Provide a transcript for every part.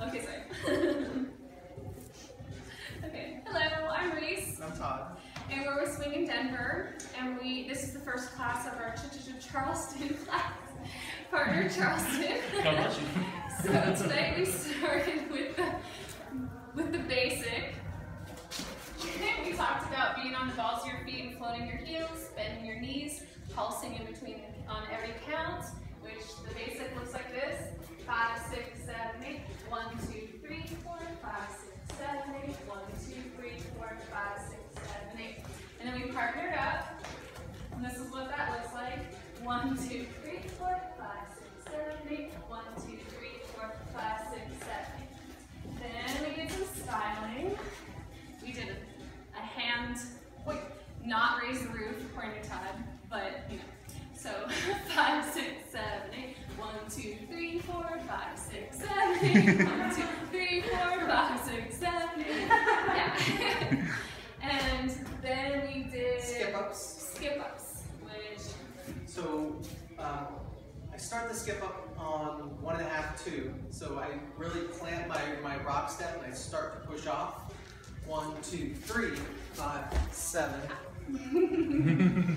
Okay, sorry. okay, hello, I'm Reese, I'm Todd. and we're with Swingin' Denver, and we this is the first class of our Ch Ch Ch Charleston class, partner Charleston. God bless you. so today we started with the with the basic. we talked about being on the balls of your feet and floating your heels, bending your knees, pulsing in between on every count, which the basic looks like this. Five, six, seven, eight. One, two, three, four, five, six, seven, eight. One, two, three, four, five, six, seven, eight. And then we partnered up. And this is what that looks like. One, two, three, four, five, six, seven, eight. One, two, three, four, five, six, seven, eight. Then we did some styling. We did a, a hand, wait, not raise the roof according to Todd, but you know. So five, six, seven, eight. One, two, three, four, five, six, seven. One, two, three, four, five, six, seven, eight. Yeah. and then we did Skip ups. skip ups, which So um, I start the skip up on one and a half, two. So I really plant my, my rock step and I start to push off. One, two, three, five, seven. and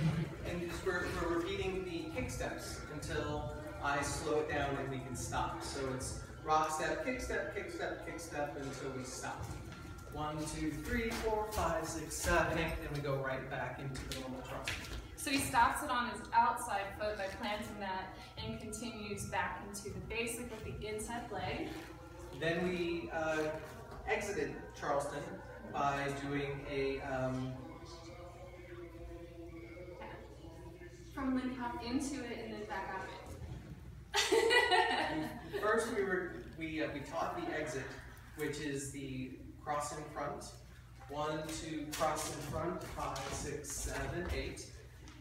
just we're, we're repeating the kick steps until I slow it down and we can stop. So it's rock step, kick step, kick step, kick step until we stop. One, two, three, four, five, six, seven, eight, and we go right back into the normal trot. So he stops it on his outside foot by planting that and continues back into the basic with the inside leg. Then we uh, exited Charleston by doing a um, From Lindy hop into it and then back out of it. first we were we uh, we taught the exit, which is the cross in front. One, two, cross in front, five, six, seven, eight.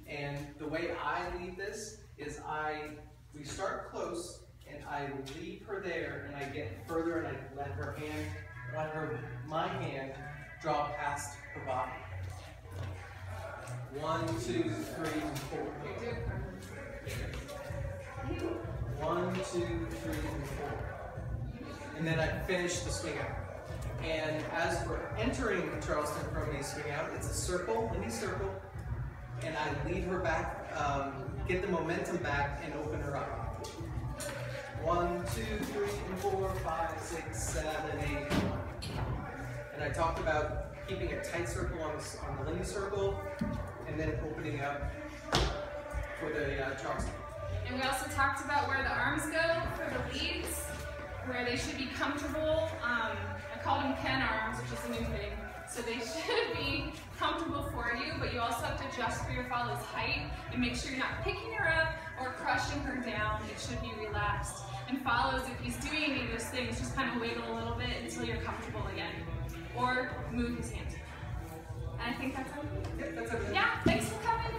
And the way I lead this is I we start close and I leave her there and I get further and I let her hand let her my hand draw past her body. One, two, three, four. One, two, three, and four. And then I finish the swing out. And as we're entering the Charleston from the swing out, it's a circle, mini circle, and I lead her back, um, get the momentum back, and open her up. One, two, three, and four, five, six, seven, eight, one. And I talked about keeping a tight circle on the, on the Lindy circle, and then opening up for the uh, Charleston. And we also talked about where the arms go for the leads, where they should be comfortable. Um, I called them Ken arms, which is a new thing. So they should be comfortable for you, but you also have to adjust for your follow's height and make sure you're not picking her up or crushing her down. It should be relaxed. And follows, if he's doing any of those things, just kind of wiggle a little bit until you're comfortable again. Or move his hand. And I think that's it. Yep, that's it. Yeah, thanks for coming.